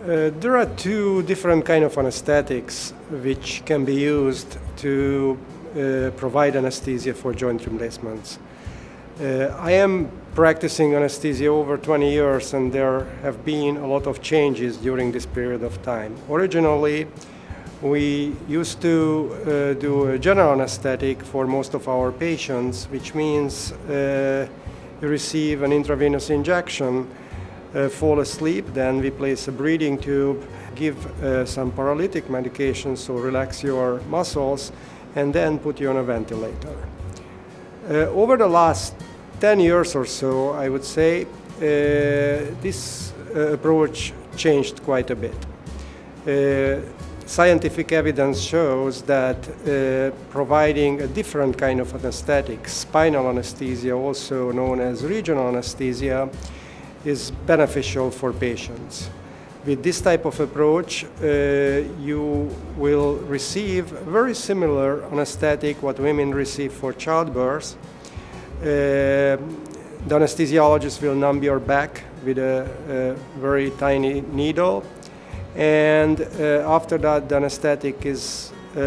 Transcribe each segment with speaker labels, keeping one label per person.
Speaker 1: Uh, there are two different kind of anesthetics which can be used to uh, provide anesthesia for joint replacements. Uh, I am practicing anesthesia over 20 years and there have been a lot of changes during this period of time. Originally, we used to uh, do a general anesthetic for most of our patients, which means uh, you receive an intravenous injection fall asleep, then we place a breathing tube, give uh, some paralytic medications, so relax your muscles, and then put you on a ventilator. Uh, over the last 10 years or so, I would say, uh, this uh, approach changed quite a bit. Uh, scientific evidence shows that providing a different kind of anesthetic, spinal anesthesia, also known as regional anesthesia, is beneficial for patients. With this type of approach, uh, you will receive very similar anesthetic what women receive for childbirth. Uh, the anesthesiologist will numb your back with a, a very tiny needle, and uh, after that, the anesthetic is uh,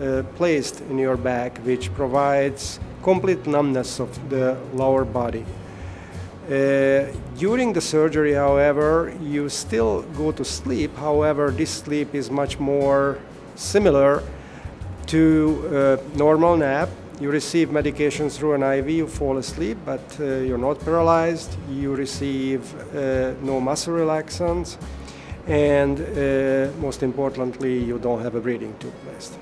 Speaker 1: uh, placed in your back, which provides complete numbness of the lower body. Uh, during the surgery, however, you still go to sleep. However, this sleep is much more similar to a normal nap. You receive medications through an IV, you fall asleep, but uh, you're not paralyzed. You receive uh, no muscle relaxants. And uh, most importantly, you don't have a breathing tube placed.